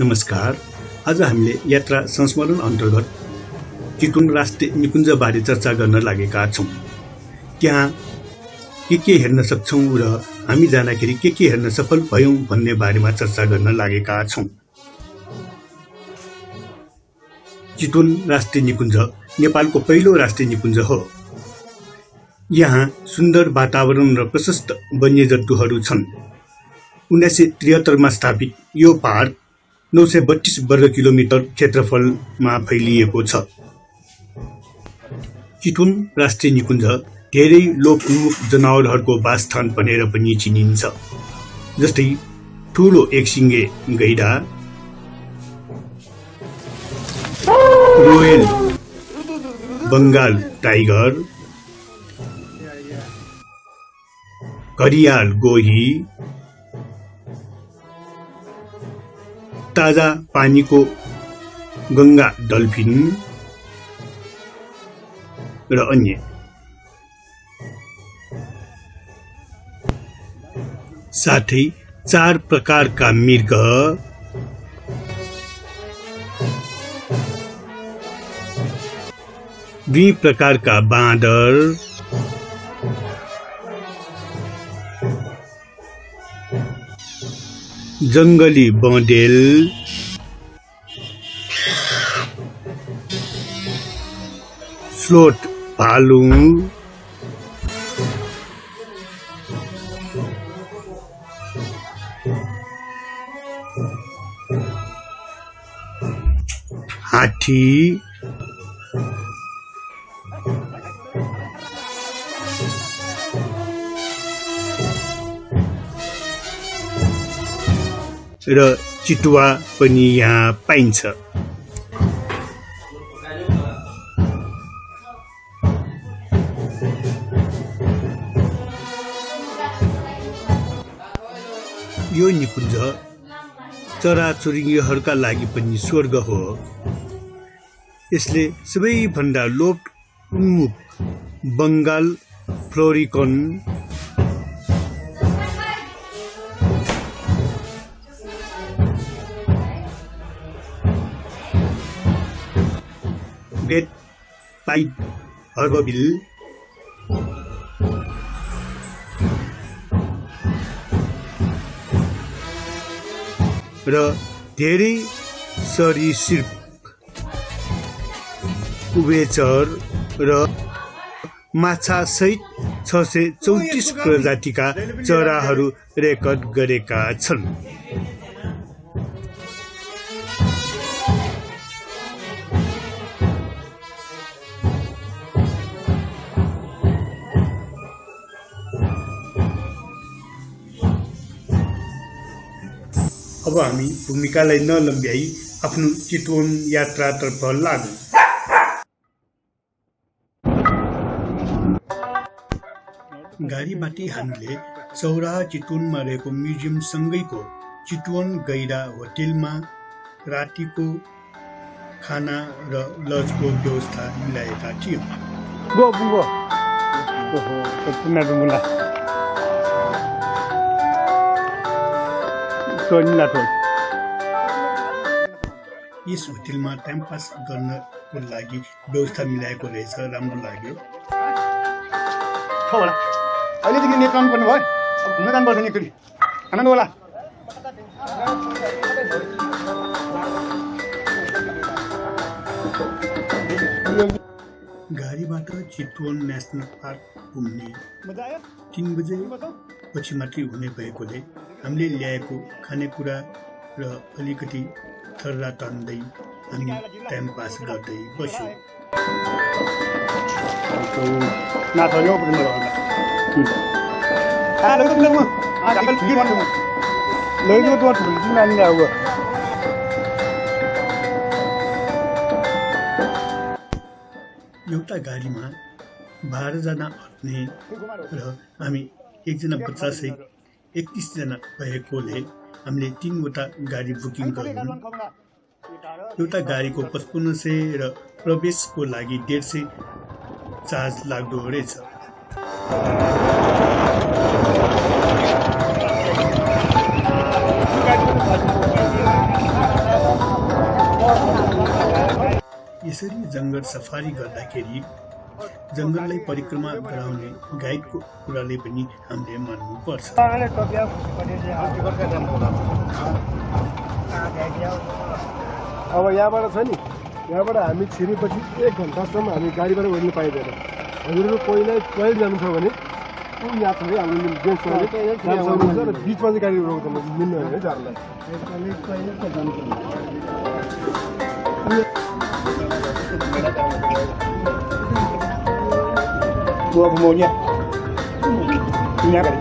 नमस्कार। आज हामीले यात्रा संस्मरण अन्तर्गत चितवन राष्ट्रिय निकुञ्जबारे चर्चा गर्न लागेका छौँ। त्यहाँ के के हेर्न सक्छौँ र हामी जाँदाखेरि के के हेर्न सफल भयौँ भन्ने बारेमा चर्चा गर्न लागेका छौँ। चितवन राष्ट्रिय निकुञ्ज नेपालको पहिलो राष्ट्रिय निकुञ्ज हो। यहाँ सुन्दर वातावरण र प्रशस्त वन्यजन्तुहरू छन्। उन्नाइस सय त्रिहत्तरमा स्थापित यो पार्क नौ सय बत्तीस वर्ग किलोमिटर क्षेत्रफलमा फैलिएको छ। चितवन राष्ट्रिय निकुञ्ज धेरै लोक जनावरहरूको वासस्थान भनेर पनि चिनिन्छ। जस्तै ठुलो एकसिङ्गे गैडा रोयल बङ्गाल टाइगर घरियाल गोही ताजा पानीको गङ्गा डल्फिन र अन्य। साथै चार प्रकारका मृग। दुई प्रकारका बाँदर। जङ्गली बँदेल। स्लोट भालु हात्ती र चितुवा पनि यहाँ पाइन्छ। यो निकुञ्ज चराचुरुङ्गीहरूका लागि पनि स्वर्ग हो। यसले सबैभन्दा लोप उन्मुख बङ्गाल फ्लोरिकन बेड पाइप हर्बबिल र धेरै सरीसृप उभयचर र माछासहित छ सय चौतिस प्रजातिका चराहरू रेकर्ड गरेका छन् हामी भूमिकालाई नलम्ब्याई आफ्नो चितवन यात्रातर्फ लागौँ गाडीबाटै हामीले चौराहा चितवनमा रहेको म्युजियमसँगैको चितवन गैरा होटेलमा रातिको खाना र लजको व्यवस्था मिलाएका थियौँ। सोनिला थोक यस होटेलमा टाइम पास गर्नको लागि व्यवस्था मिलाएको रहेछ राम्रो लाग्यो। होला। अहिलेदेखि नेट गर्नु पर्ने भयो। अब घुम्न जानुपर्छ नि एकचोटि आनन्द होला। गाडीबाट चितवन नेसनल पार्क घुम्ने। मजा आयो। तिन बजे। पछि मात्रै हुने भएकोले हामीले ल्याएको खानेकुरा र अलिकति थर्रा तान्दै हामी टाइम पास गर्दै बस्यौँ। एउटा गाडीमा बाह्रजना अट्ने र हामी एकजना बच्चासहित एकतिसजना भएकोले हामीले तिनवटा गाडी बुकिङ गर्यौँ। एउटा गाडीको पचपन्न सय र प्रवेशको लागि डेढ सय चार्ज लाग्दो रहेछ। यसरी जङ्गल सफारी गर्दाखेरि जङ्गललाई परिक्रमा गराउने गाइडको कुराले पनि हामीले मान्नुपर्छ। अब यहाँबाट छ नि यहाँबाट हामी छिरेपछि एक घन्टासम्म हामी गाडीबाट ओर्नु पाइँदैन। हजुरहरू पहिल्यै टोइलेट जानु छ भने ऊ यहाँ छ है हाम्रो सक्नुहुन्छ र बिचमा चाहिँ गाडी रोक्दैन मिल्नु होइन है झारलाई Tua pneumonia. Nhắc rồi.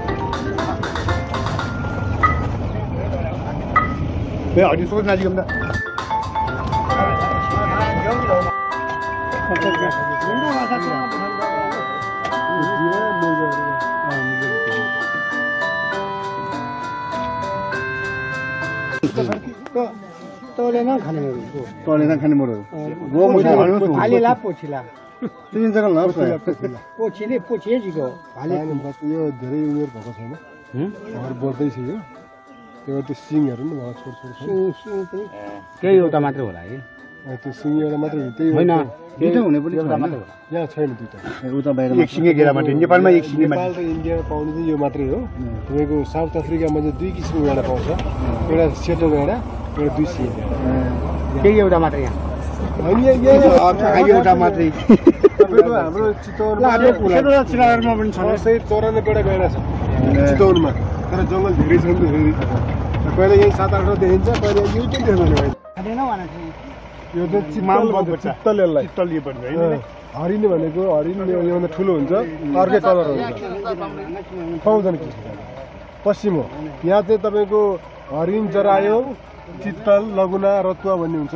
Bây giờ đi xuống ngay đi không đó. तौले न खाने मेरो तँले त खाने मरो गो मुसा भन्नु भाले ला पोछिला तिन जग्गा ल पोछिले पोछिएजीको भाले यो धेरै उमेर भएको छैन घर बढ्दैछ यो त्यो त्यो सिङहरू नि उहाँ छोड छोड छ सिङ सिङ पनि त्यही एउटा मात्रै होला है त्यो सिङ एउटा मात्रै हो, त्यही हो। होइन दुइटा हुने पनि एउटा मात्रै होला यहाँ छैन दुइटा उता बाहिर एक सिङ्गे गेडा माथि नेपालमा एक सिङ्गे नेपाल र इन्डियामा पाउने चाहिँ यो मात्रै हो तपाईँको साउथ अफ्रिकामा चाहिँ दुई किसिमको भेडा पाउँछ एउटा सेतो भेडा एउटा दुई सिङ त्यही एउटा मात्रै यहाँ- एउटा मात्रै हाम्रो चितवनमा चिरारमा पनि सय चौरानब्बेवटा गएर छ। चितवनमा। तर जङ्गल धेरै छ नि त फेरि। कहिले यहीँ सात आठवटा देखिन्छ कहिले देख्दैन हरिण भनेको हरिण योभन्दा ठुलो हुन्छ। अर्कै कलर हुन्छ। पाउँदैन कि पश्चिम हो। यहाँ चाहिँ तपाईँको हरिण जरायो चित्तल लगुना रतुवा भन्ने हुन्छ।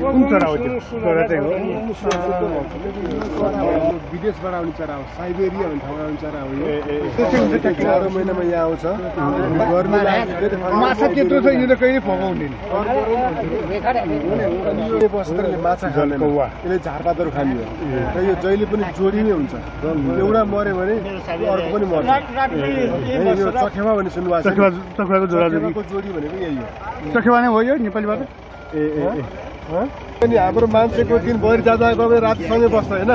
कुन चरा हो। त्यो चरा चाहिँ हो विदेशबाट आउने चरा हो साइबेरिया भन्ने ठाउँबाट आउने चरा हो। यो जाडो महिनामा यहाँ आउँछ। माछा त्यत्रो छ यो त कहिले फकाउँदैन यो बस्त्रले माछा कौवा। यसले झारपातहरू खाने हो। र यो जहिले पनि जोडी नै हुन्छ एउटा मऱ्यो भने अर्को पनि मर्छ। चखेवा भन्ने सुन्नुभएको चखेवाको जोडा भनेको यही हो। चखेवा नै हो यो नेपालीबाट? ए ए ए। अनि हाम्रो मान्छेको दिनभरि जाँदा गयो राति सँगै बस्छ होइन?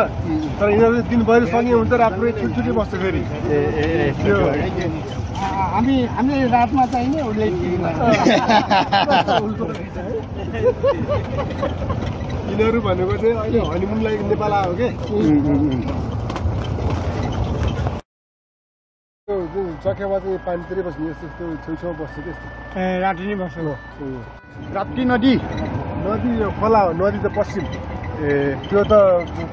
तर यिनीहरू चाहिँ दिनभरि सँगै हुन्छ रातभरि छुट्टी बस्छ फेरि। त्यो हामी हामी रातमा चाहिने उसले यिनीहरू भनेको चाहिँ अहिले हनिमुनलाई नेपाल आयो के? चकेवा चाहिँ पानीतिरै बस्ने यस्तो त्यो छेउछाउ बस्छ कि? यस्तो राति नै बस्छ। राप्ती नदी। नदी यो खोला हो नदी त पश्चिम। ए त्यो त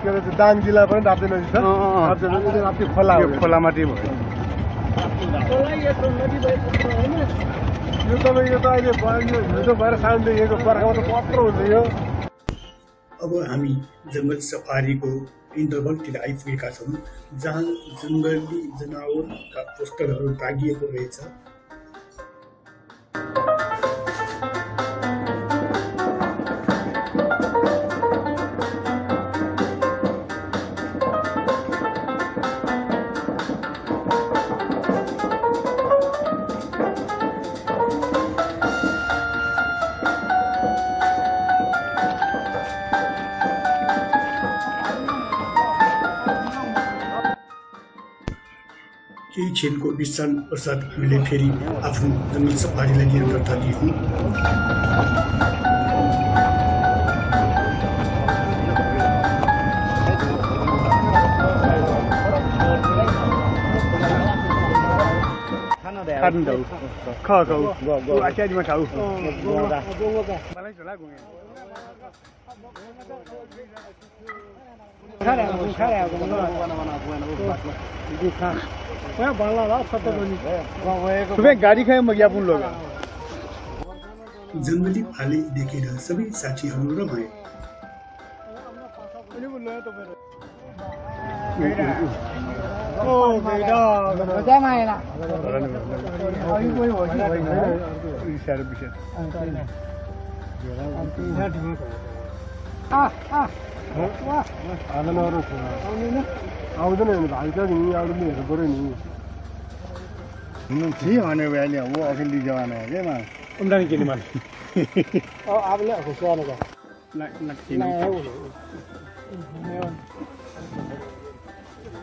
के अरे दाङ जिल्ला पनि राप्ती नदी छ। अँ, अँ, अँ। राप्ती खोला हो यो खोला मात्रै भयो। यो तपाईँको त अहिले भयो यो हिजो भएर साउन्ड देखेको बर्खामा त कत्रो हुन्छ यो। अब हामी जङ्गल सफारीको इन्टरभलतिर आइपुगेका छौँ जहाँ जङ्गली जनावरका पोस्टरहरू टाँगिएको रहेछ। क्षणको विश्राम पश्चात हामीले फेरि आफ्नो जङ्गल सफारीलाई निरन्तरता दियौँ खाऊ। आचार्यमा खाऊ मलाई झोला तुम्हें गाडी खायो म यापुन लोग जङ्गली भाले देखेर सबै साथीहरू रमाए मजामा अरू आउँदैन नि अरू हेर्नु पऱ्यो नि थी भने अहिले वो अखिल्ली जमाना है उम्दानी किने माले अब ले खुसियानो का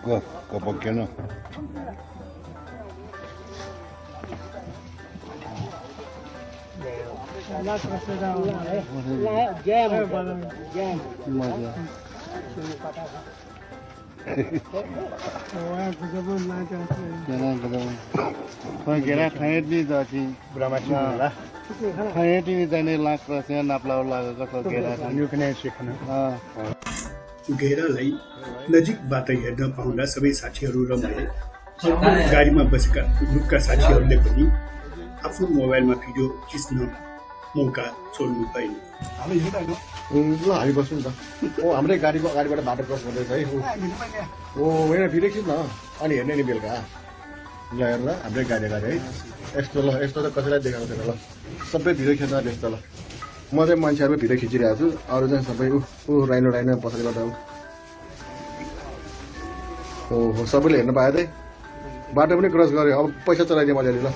Go, go. Pequeno. Kira खाए नि त छि ब्रह्मासी होला खाए नि जाने लाख रस्या नाप्लाउ लागेको छ केरा यो पनि सिक्न घेरालाई नजिकबाट हेर्न पाउँदा सबै साथीहरू रमाए अर्को गाडीमा बसेका ग्रुपका साथीहरूले पनि आफ्नो मोबाइलमा भिडियो खिच्न मौका छोड्नु भएन ल हामी बस्छौँ नि त ओ हाम्रै गाडीको अगाडिबाट बाटो क्रस गर्दैछ है ऊ। ओ होइन फेरि एकछिन न अनि हेर्ने नि बेलुका ल हेर ल हाम्रै गाडी अगाडि है यस्तो ल यस्तो त कसैलाई देखाएको छैन ल सबै भिडियो खिच्न व्यस्त ल म चाहिँ मान्छेहरूमै भिडियो खिचिरहेको छु अरू चाहिँ सबै ऊ ऊ राइनो राइनो पछाडिबाट ऊ हो हो सबैले हेर्न पायो त बाटो पनि क्रस गऱ्यो अब पैसा चलाइदियो मजाले ल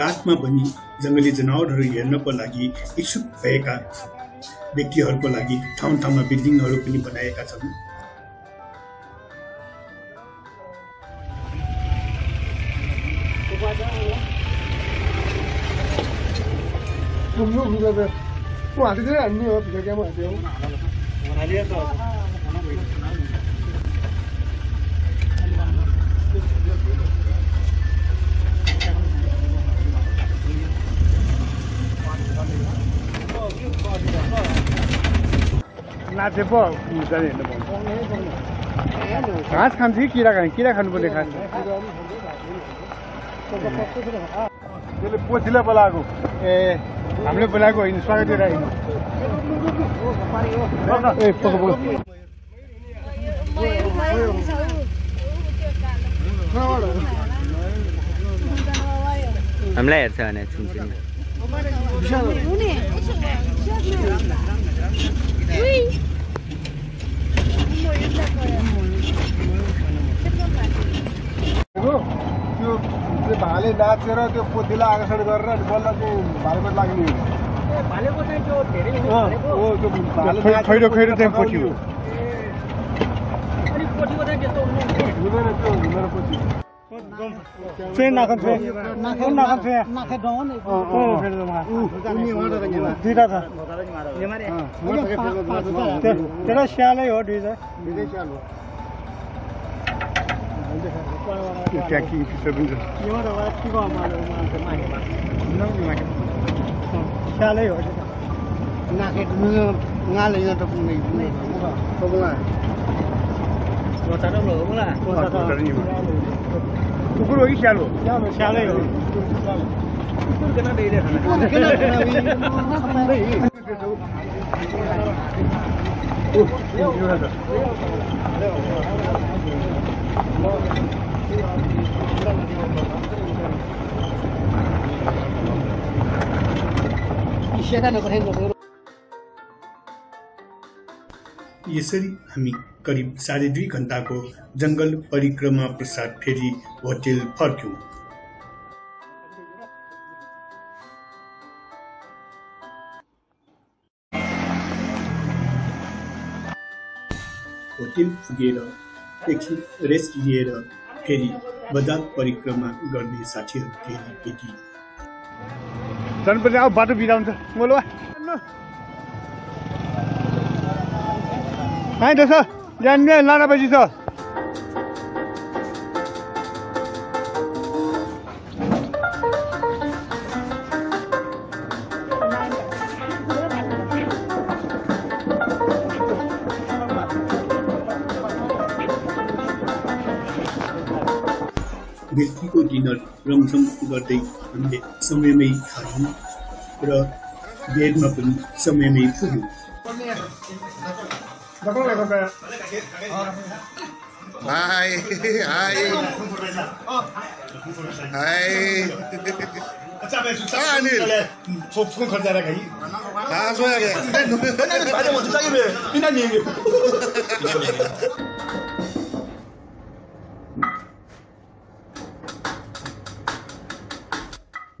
रातमा पनि जङ्गली जनावरहरू हेर्नको लागि इच्छुक भएका व्यक्तिहरूको लागि ठाउँ ठाउँमा बिल्डिङहरू पनि बनाएका छन्। हो भिडियो क्यामरा हान्ने हो। पो। जाने हेर्नु पाउँछ घाँस खान्छ? कि किरा खान्छ किरा खानुपर्ने खान्छ त्यसले पोथीलाई बोलाएको। ए हामीले बोलाएको होइन स्वागत गरेर होइन ए पक्का पक्का हामीलाई हेर्छ भने छुन्छुन्। त्यो त्यो भाले नाचेर त्यो पोथीलाई आकर्षण गरेर अनि बल्ल चाहिँ भालेको लाग्ने हो। खैरो खैरो चाहिँ पोथी पोथी हो। हुँदैन त्यो हुँदैन पोथी ट्रेन नाखन ट्रेन नाखन नाखन ट्रेन नाखे गाउँ नै दुइटा छ त्यसलाई स्यालै हो दुइटा ट्याक्की फिसर पनि छ स्यालै हो नाखे ngale yo to pung ni không là कुकुर हो कि 我咋都弄不了？我咋都？下路，下路，下路。跟他累的很。跟他累的很。累。你现在这个很。यसरी हामी करिब साढे दुई घन्टाको जङ्गल परिक्रमा पश्चात फेरि होटेल फर्क्यौँ। होटेल पुगेर एकछिन रेस्ट लिएर फेरि बजार परिक्रमा गर्ने साथीहरू जानुपर्ने अब बाटो बिदा बोलो कहीँ त्यसो जाने लाडा बजी छ बेलुकीको डिनर रमझम गर्दै हामीले समयमै खायौँ र बेडमा पनि समयमै पुग्यौँ हाय हाय। हाय। अच्छा मैं सुचा हाँ, अनिल। सोप को खर्चा रहा कहीं। हाँ सोया गया। नहीं पहले मुझे चाहिए बिना नहीं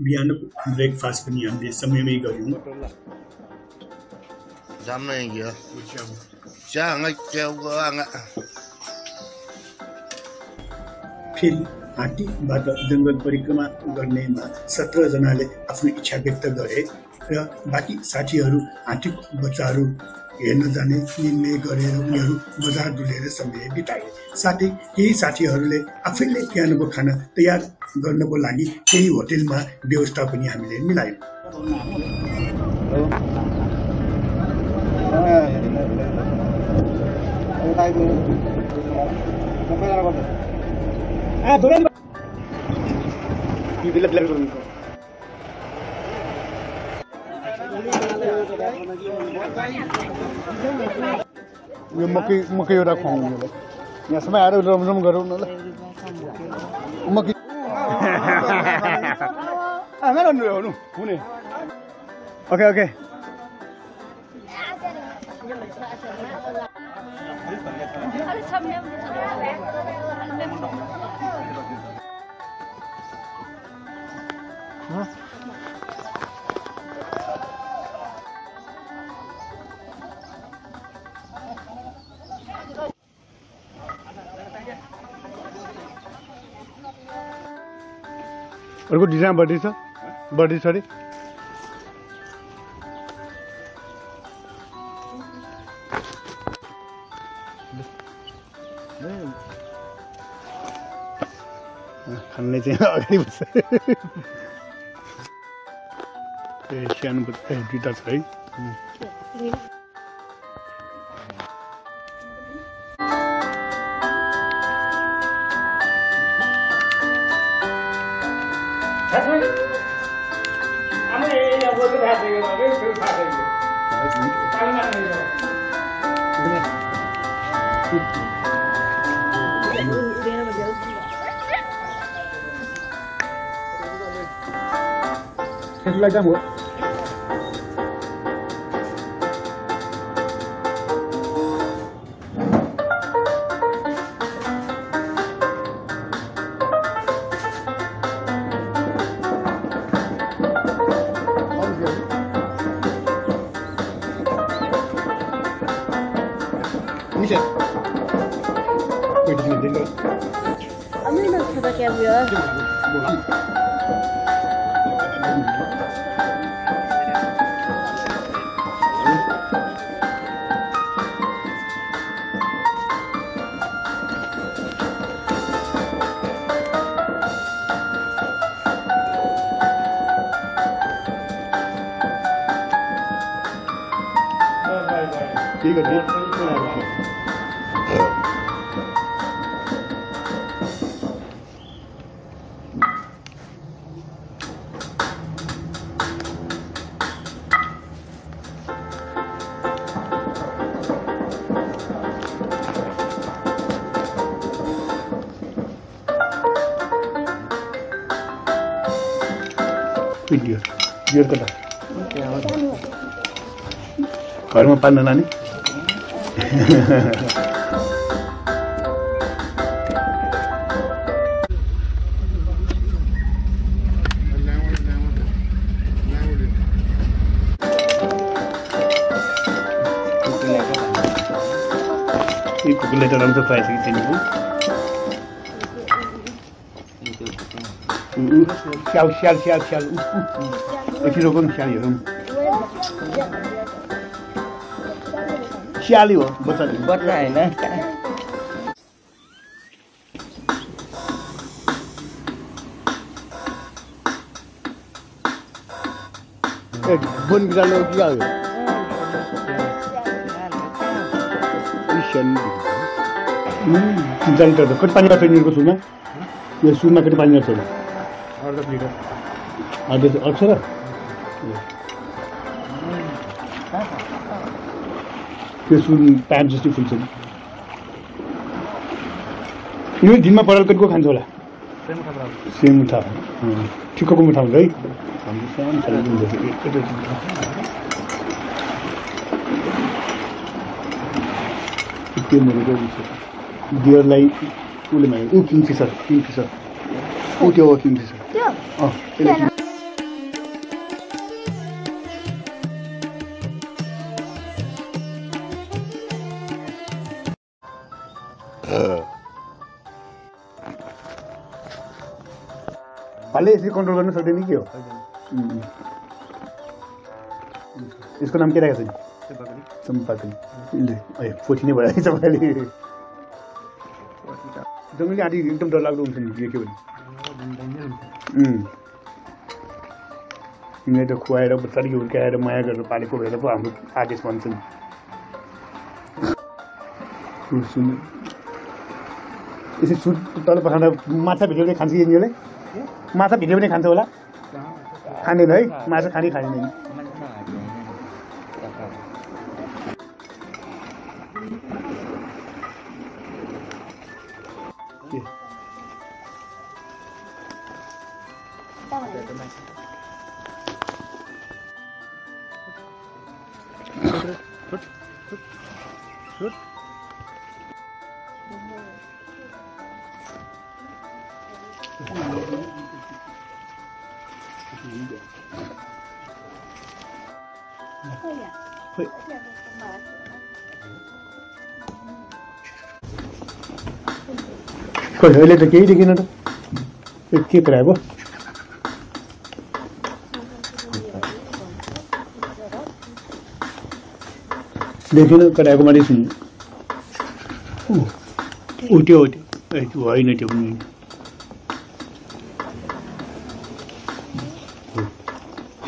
बिहान ब्रेकफास्ट पनि हामीले समयमै गऱ्यौँ जाममै गयो dia. Jangan jauh enggak. फेरि हात्तीबाट जङ्गल परिक्रमा गर्नेमा सत्रजनाले आफ्नो इच्छा व्यक्त गरे र बाँकी साथीहरू हात्तीको बच्चाहरू हेर्न जाने निर्णय गरेर उनीहरू बजार डुलेर समय बिताए साथै केही साथीहरूले आफैले बिहानको खाना तयार गर्नको लागि केही होटेलमा व्यवस्था पनि हामीले मिलायौँ यो मकै मकै एउटा खुवाउनु यहाँसम्म आएर रमझम गरौँ न ल। मकै ओके ओके। अर्को डिजाइन बर्थडे छ। बर्थडे छ अरे। खाने चाहिँ अगाडि बस्छ ए सानो बच्चा ए दुइटा छ है Like that, what? Michel. Wait, you did not. I'm going to for the camera. Thank you. Dear कता घरमा पाल्न लाने ये कुकुरले त राम्रो पाएछ कि त्यहाँनिर उ, उ, स्याल स्याल स्याल स्याल उ, उ। एकछिन रोकौँ न स्याल हो बच्चा बट्टा होइन वन बिरालो कि आयो कति पानी लाग्छ यिनीहरूको सुनमा यो सुनमा कति पानी लाग्छ अर्ध लिटर अर्ध अल्छ र त्यो सुन प्यान्ट जस्तै फुल्छ नि यो दिनमा पराल कतिको खान्छ होला सेम मुठा अँ, ठिक्कको मुठा हुन्छ है त्यो विषय डियरलाई उसले माग्यो ऊ किङफिसर किङफिसर ऊ त्यो हो किङफिसर त्यो अँ त्यसले भाले यसरी कन्ट्रोल गर्न सक्दैन कि के हो? उम्. यसको नाम के राखेको छ नि चम्पाकली यसले ए पोथी नै भयो चम्पाकली जङ्गली आँटी एकदम डरलाग्दो हुन्छ नि देख्यो भने उम्. यिनीहरू त खुवाएर बच्चादेखि हुर्काएर माया गरेर पालेको भएर पो हाम्रो आदेश भन्छ नि सुन सुन। यसरी सुट तल पठाउँदा माछा भिडियो पनि खान्छ यिनीहरूले? माछा भिडियो पनि खान्छ होला? खाँदैन है? माछा खाने खाँदैन। खोइ खोइ अहिले त केही देखिन त ए, के पराएको देखिन कराएको मात्रै सुन्नु ऊ ऊ, त्यो हो त्यो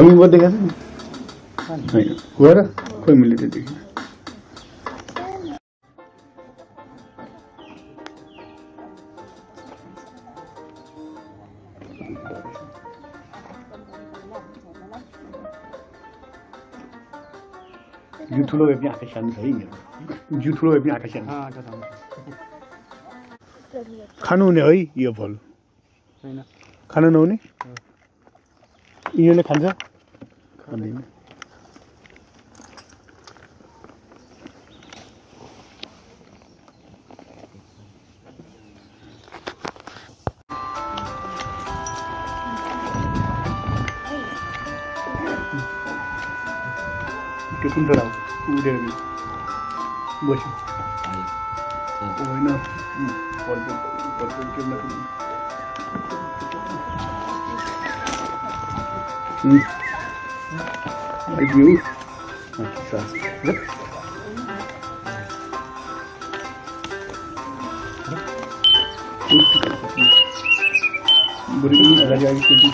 हमिङ बर्ड देखाएको छ नि। होइन। हो र खोइ मैले त्यो देखिनँ जिउ ठुलो भए पनि आँखा सानो छ है मेरो। जिउ ठुलो भए पनि आँखा सानो खानु हुने है यो फल। खानु नहुने? यिनीहरूले खान्छ? खाँदैन त्यो कुन छोरा हो उडेर गयो बस्यो होइन उम्, फलको फलको त्यो माथि उम्. आइपुग्यो अच्छा ल। बुढी पनि अगाडि अगाडि त्यति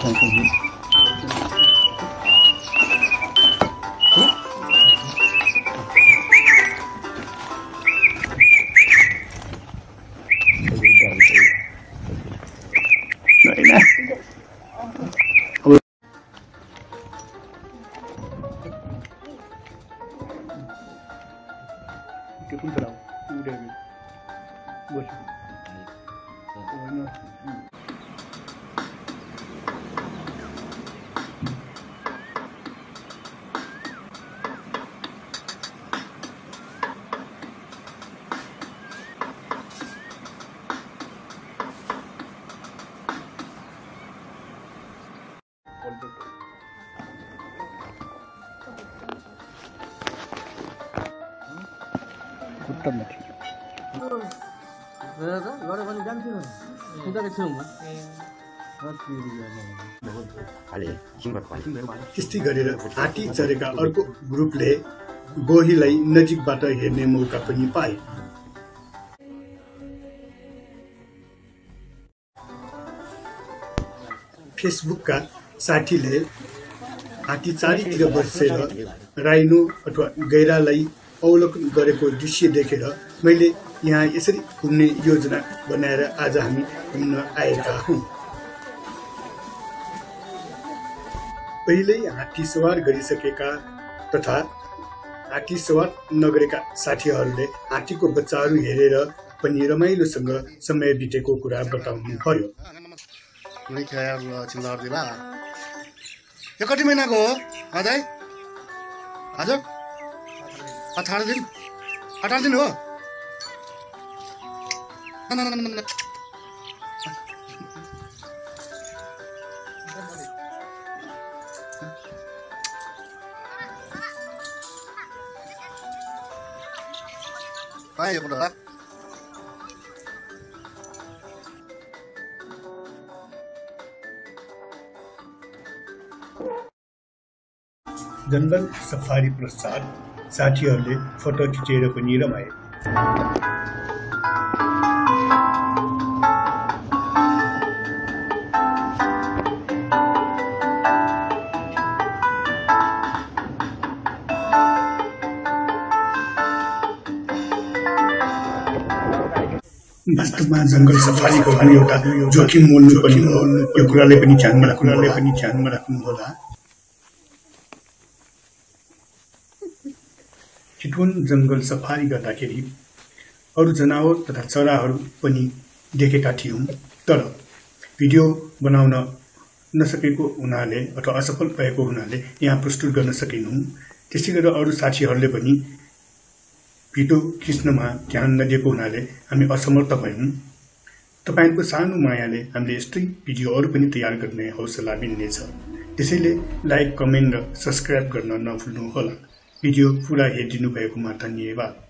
हात्ती चरेका अर्को ग्रुपले गोहीलाई नजिकबाट हेर्ने मौका पनि पाए। फेसबुकका साथीले हात्ती चारैतिर बसेर राइनो अथवा गैरालाई अवलोकन गरेको दृश्य देखेर मैले यहाँ यसरी घुम्ने योजना बनाएर आज हामी घुम्न आएका हौँ। पहिल्यै हात्ती सवार गरिसकेका तथा हात्ती सवार नगरेका साथीहरूले हात्तीको बच्चाहरू हेरेर पनि रमाइलोसँग समय बितेको कुरा बताउनु पर्यो। यो कति महिनाको हो? दिन? अठार दिन हो? न, न, न, न, न। Ay, yo creo que जङ्गल सफारी पश्चात साथीहरूले फोटो खिचेर पनि रमाए वास्तवमा जङ्गल सफारीको पनि एउटा जोखिम मोल्नु पनि हो यो कुराले पनि ध्यानमा कुराले पनि ध्यानमा राख्नु होला। चितवन जङ्गल सफारी गर्दाखेरि अरू जनावर तथा चराहरू पनि देखेका थियौँ। तर भिडियो बनाउन नसकेको हुनाले अथवा असफल भएको हुनाले यहाँ प्रस्तुत गर्न सकेनौँ। त्यसै गरेर अरू साथीहरूले पनि भिडियो खिच्नमा ध्यान नदिएको हुनाले हामी असमर्थ भयौँ। तपाईँहरूको सानो मायाले हामीले यस्तै भिडियोहरू पनि तयार गर्ने हौसला मिल्नेछ। त्यसैले लाइक कमेन्ट र सब्सक्राइब गर्न नभुल्नुहोला। भिडियो पुरा हेरिदिनु भएकोमा धन्यवाद